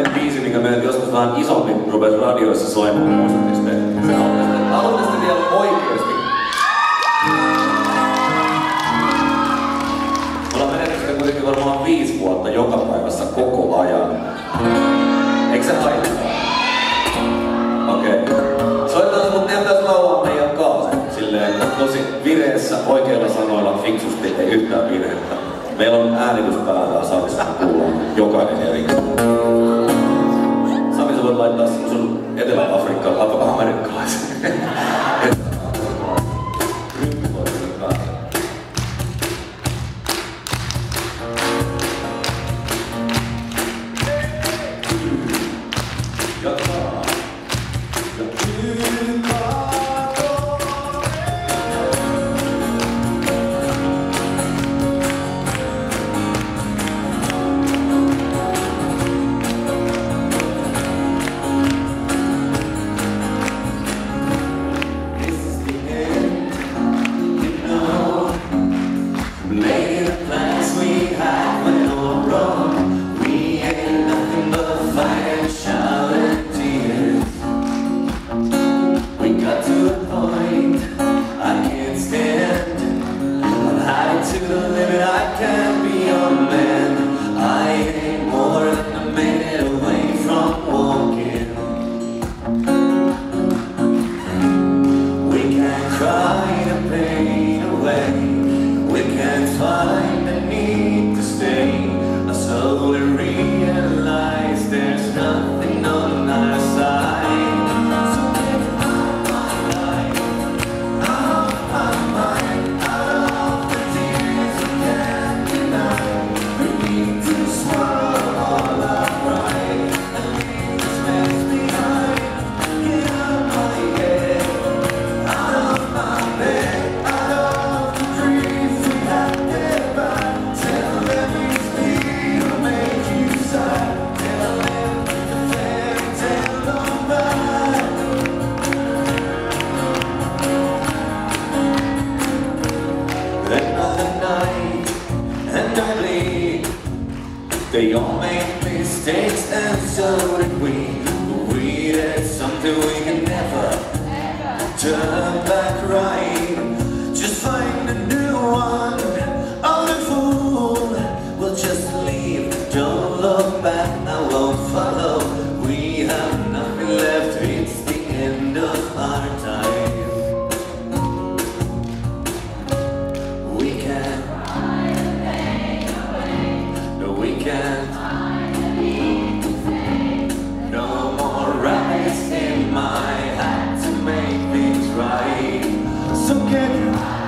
ensimmäinen biisi, mikä meillä joskus vähän isompi rupesi radioissa soimaan, muistatteko te? Se haluaisitte, haluaisitte vielä oikeasti. Me ollaan menetty sitä kuitenkin varmaan viisi vuotta joka päivässä koko ajan. Eikö se haittaa? Okei. Okay. Soitetaan mutta pitäisi laulaa meidän kanssa. Silleen tosi vireessä, oikeilla sanoilla, fiksusti, ei yhtään virhettä. Meillä on äänitys päällä salissa, kuullaan jokainen erikseen. Voit laittaa sun Etelä-Afrikkaan, alkaa amerikkalaisen. They all make mistakes, and so did we. We did something we can never turn back right. so careful.